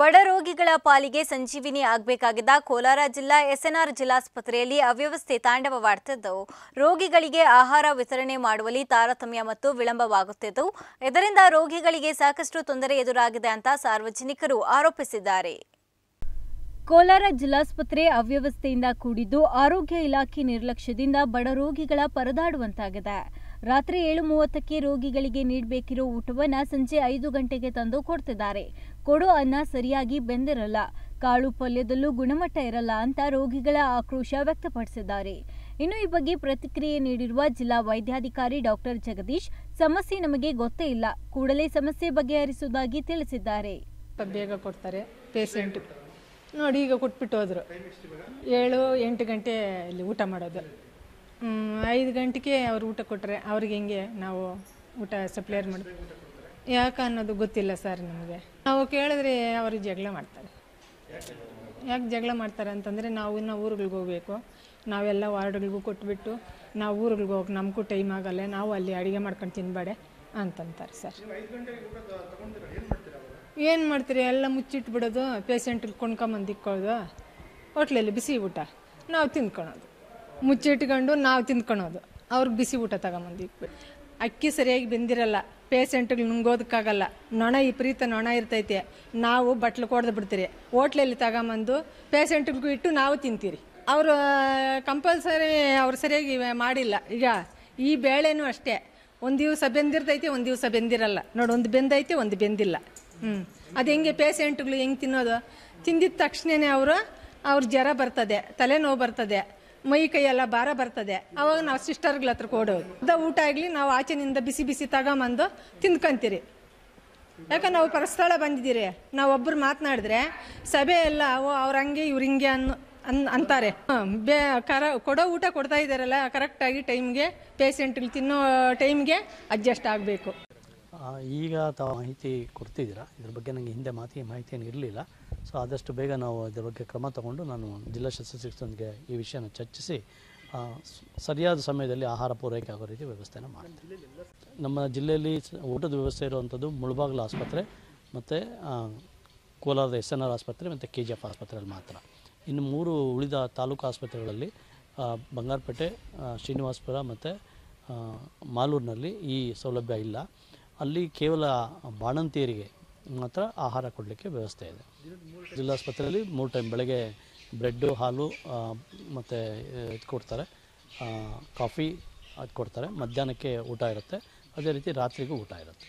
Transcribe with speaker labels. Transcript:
Speaker 1: ಬಡ ರೋಗಿಗಳ ಪಾಲಿಗೆ ಸಂಜೀವಿನಿ ಆಗಬೇಕಾಗಿದ್ದ ಕೋಲಾರ ಜಿಲ್ಲಾ ಎಸ್ಎನ್ಆರ್ ಜಿಲ್ಲಾಸ್ಪತ್ರೆಯಲ್ಲಿ ಅವ್ಯವಸ್ಥೆ ತಾಂಡವವಾಡ್ತಿದ್ದವು ರೋಗಿಗಳಿಗೆ ಆಹಾರ ವಿತರಣೆ ಮಾಡುವಲ್ಲಿ ತಾರತಮ್ಯ ಮತ್ತು ವಿಳಂಬವಾಗುತ್ತಿದ್ದವು ಇದರಿಂದ ರೋಗಿಗಳಿಗೆ ಸಾಕಷ್ಟು ತೊಂದರೆ ಎದುರಾಗಿದೆ ಅಂತ ಸಾರ್ವಜನಿಕರು ಆರೋಪಿಸಿದ್ದಾರೆ. ಕೋಲಾರ ಜಿಲ್ಲಾಸ್ಪತ್ರೆ ಅವ್ಯವಸ್ಥೆಯಿಂದ ಕೂಡಿದ್ದು ಆರೋಗ್ಯ ಇಲಾಖೆ ನಿರ್ಲಕ್ಷ್ಯದಿಂದ ಬಡ ರೋಗಿಗಳ ಪರದಾಡುವಂತಾಗಿದೆ. ರಾತ್ರಿ ಏಳು ಮೂವತ್ತಕ್ಕೆ ರೋಗಿಗಳಿಗೆ ನೀಡಬೇಕಿರೋ ಊಟವನ್ನ ಸಂಜೆ ಐದು ಗಂಟೆಗೆ ತಂದು ಕೊಡ್ತಿದ್ದಾರೆ. ಕೊಡೋ ಅನ್ನ ಸರಿಯಾಗಿ ಬೆಂದಿರಲ್ಲ. ಕಾಳು ಪಲ್ಯದಲ್ಲೂ ಗುಣಮಟ್ಟ ಇರಲ್ಲ ಅಂತ ರೋಗಿಗಳ ಆಕ್ರೋಶ ವ್ಯಕ್ತಪಡಿಸಿದ್ದಾರೆ. ಇನ್ನು ಈ ಬಗ್ಗೆ ಪ್ರತಿಕ್ರಿಯೆ ನೀಡಿರುವ ಜಿಲ್ಲಾ ವೈದ್ಯಾಧಿಕಾರಿ ಡಾಕ್ಟರ್ ಜಗದೀಶ್, ಸಮಸ್ಯೆ ನಮಗೆ ಗೊತ್ತೇ ಇಲ್ಲ. ಕೂಡಲೇ ಸಮಸ್ಯೆ ಬಗೆಹರಿಸುವುದಾಗಿ ತಿಳಿಸಿದ್ದಾರೆ.
Speaker 2: ಬೇಗ ಕೊಡ್ತಾರೆ ಪೇಷಂಟ್ ನೋಡಿ ಈಗ ಕೊಟ್ಬಿಟ್ಟು ಹೋದರು. ಏಳು ಎಂಟು ಗಂಟೆ ಇಲ್ಲಿ ಊಟ ಮಾಡೋದು. ಐದು ಗಂಟೆಗೆ ಅವ್ರು ಊಟ ಕೊಟ್ಟರೆ ಅವ್ರಿಗೆ ಹೆಂಗೆ ನಾವು ಊಟ ಸಪ್ಲೈರ್ ಮಾಡಿ ಯಾಕೆ ಅನ್ನೋದು ಗೊತ್ತಿಲ್ಲ ಸರ್ ನಮಗೆ. ನಾವು ಕೇಳಿದ್ರೆ ಅವರು ಜಗಳ ಮಾಡ್ತಾರೆ. ಯಾಕೆ ಜಗಳ ಮಾಡ್ತಾರೆ ಅಂತಂದರೆ ನಾವು ಇನ್ನು ಊರುಗಳಿಗೆ ಹೋಗಬೇಕು. ನಾವೆಲ್ಲ ವಾರ್ಡ್ಗಳಿಗೂ ಕೊಟ್ಬಿಟ್ಟು ನಾವು ಊರುಗಳಿಗೆ ಹೋಗಿ ನಮಗೂ ಟೈಮ್ ಆಗಲ್ಲ, ನಾವು ಅಲ್ಲಿ ಅಡುಗೆ ಮಾಡ್ಕೊಂಡು ತಿನ್ಬೇಡ ಅಂತಂತಾರೆ ಸರ್ ಏನು ಮಾಡ್ತೀರಿ? ಎಲ್ಲ ಮುಚ್ಚಿಟ್ಬಿಡೋದು ಪೇಷಂಟ್ಗೆ ಕೊಂಡ್ಕೊಂಬಂದು ಇಕ್ಕೊಳ್ಳೋದು, ಹೋಟ್ಲಲ್ಲಿ ಬಿಸಿ ಊಟ. ನಾವು ತಿಂದ್ಕೊಳೋದು ಮುಚ್ಚಿಟ್ಕೊಂಡು ನಾವು ತಿಂದ್ಕೊಳೋದು. ಅವ್ರಿಗೆ ಬಿಸಿ ಊಟ ತಗೊಂಬಂದು ಅಕ್ಕಿ ಸರಿಯಾಗಿ ಬೆಂದಿರಲ್ಲ, ಪೇಷಂಟ್ಗಳು ನುಂಗೋದಕ್ಕಾಗಲ್ಲ. ನೊಣ ವಿಪರೀತ ನೊಣ ಇರ್ತೈತೆ. ನಾವು ಬಟ್ಲು ಕೊಡ್ದು ಬಿಡ್ತೀರಿ. ಹೋಟ್ಲಲ್ಲಿ ತಗೊಂಬಂದು ಪೇಷಂಟ್ಗಳಿಗೂ ಇಟ್ಟು ನಾವು ತಿಂತೀರಿ. ಅವರು ಕಂಪಲ್ಸರಿ ಅವ್ರು ಸರಿಯಾಗಿ ಮಾಡಿಲ್ಲ. ಈಗ ಈ ಬೇಳೆನೂ ಅಷ್ಟೇ. ಒಂದು ದಿವಸ ಬೆಂದಿರ್ತೈತೆ, ಒಂದು ದಿವಸ ಬೆಂದಿರಲ್ಲ. ನೋಡಿ, ಒಂದು ಬೆಂದೈತೆ, ಒಂದು ಬೆಂದಿಲ್ಲ. ಹ್ಞೂ ಅದು ಹೆಂಗೆ ಪೇಷಂಟ್ಗಳು ಹೆಂಗೆ ತಿನ್ನೋದು? ತಿಂದಿದ ತಕ್ಷಣನೇ ಅವರು, ಅವ್ರ ಜ್ವರ ಬರ್ತದೆ, ತಲೆನೋವು ಬರ್ತದೆ. ಮೈ ಕೈಯೆಲ್ಲ ಭಾರ ಬರ್ತದೆ. ಅವಾಗ ನಾವು ಸಿಸ್ಟರ್ಗಳ ಹತ್ರ ಕೊಡೋದು. ಅದ ಊಟ ಆಗಲಿ ನಾವು ಆಚೆನಿಂದ ಬಿಸಿ ಬಿಸಿ ತಗೊಂಬಂದು ತಿಂದ್ಕೊಂತೀರಿ. ಯಾಕಂದ್ರೆ ನಾವು ಪರಸ್ಥಳ ಬಂದಿದ್ದೀರಿ. ನಾವು ಒಬ್ಬರು ಮಾತನಾಡಿದ್ರೆ ಸಭೆ ಎಲ್ಲ, ಓ, ಅವ್ರ ಹಂಗೆ, ಇವ್ರ ಹಿಂಗೆ ಅನ್ನು ಅನ್, ಅಂತಾರೆ. ಬೇ, ಕರ, ಕೊಡೋ ಊಟ ಕೊಡ್ತಾ ಇದ್ದಾರಲ್ಲ ಕರೆಕ್ಟಾಗಿ ಟೈಮ್ಗೆ ಪೇಷಂಟ್ ತಿನ್ನೋ ಟೈಮ್ಗೆ ಅಡ್ಜಸ್ಟ್ ಆಗಬೇಕು.
Speaker 3: ಈಗ ತಾವು ಮಾಹಿತಿ ಕೊಡ್ತಿದ್ದೀರಾ? ಇದ್ರ ಬಗ್ಗೆ ನನಗೆ ಹಿಂದೆ ಮಾತಿ ಮಾಹಿತಿ ಏನು ಇರಲಿಲ್ಲ. ಸೊ ಆದಷ್ಟು ಬೇಗ ನಾವು ಇದ್ರ ಬಗ್ಗೆ ಕ್ರಮ ತಗೊಂಡು ನಾನು ಜಿಲ್ಲಾ ಶಸ್ತ್ರಚಿಕಿತ್ಸಕರೊಂದಿಗೆ ಈ ವಿಷಯನ ಚರ್ಚಿಸಿ ಸರಿಯಾದ ಸಮಯದಲ್ಲಿ ಆಹಾರ ಪೂರೈಕೆ ಆಗೋ ರೀತಿ ವ್ಯವಸ್ಥೆನ ಮಾಡ್ತೀವಿ. ನಮ್ಮ ಜಿಲ್ಲೆಯಲ್ಲಿ ಊಟದ ವ್ಯವಸ್ಥೆ ಇರುವಂಥದ್ದು ಮುಳಬಾಗಿಲು ಆಸ್ಪತ್ರೆ ಮತ್ತು ಕೋಲಾರದ ಎಸ್ ಎನ್ ಆರ್ ಆಸ್ಪತ್ರೆ ಮತ್ತು ಕೆ ಜಿ ಎಫ್ ಆಸ್ಪತ್ರೆಯಲ್ಲಿ ಮಾತ್ರ. ಇನ್ನು ಮೂರು ಉಳಿದ ತಾಲೂಕು ಆಸ್ಪತ್ರೆಗಳಲ್ಲಿ ಬಂಗಾರಪೇಟೆ ಶ್ರೀನಿವಾಸಪುರ ಮತ್ತು ಮಾಲೂರಿನಲ್ಲಿ ಈ ಸೌಲಭ್ಯ ಇಲ್ಲ. ಅಲ್ಲಿ ಕೇವಲ ಬಾಣಂತಿಯರಿಗೆ ಮಾತ್ರ ಆಹಾರ ಕೊಡಲಿಕ್ಕೆ ವ್ಯವಸ್ಥೆ ಇದೆ. ಜಿಲ್ಲಾಸ್ಪತ್ರೆಯಲ್ಲಿ ಮೂರು ಟೈಮ್ ಬೆಳಗ್ಗೆ ಬ್ರೆಡ್ಡು, ಹಾಲು ಮತ್ತು ಇದು ಕೊಡ್ತಾರೆ ಕಾಫಿ ಅದು ಕೊಡ್ತಾರೆ ಮಧ್ಯಾಹ್ನಕ್ಕೆ ಊಟ ಇರುತ್ತೆ. ಅದೇ ರೀತಿ ರಾತ್ರಿಗೂ ಊಟ ಇರುತ್ತೆ.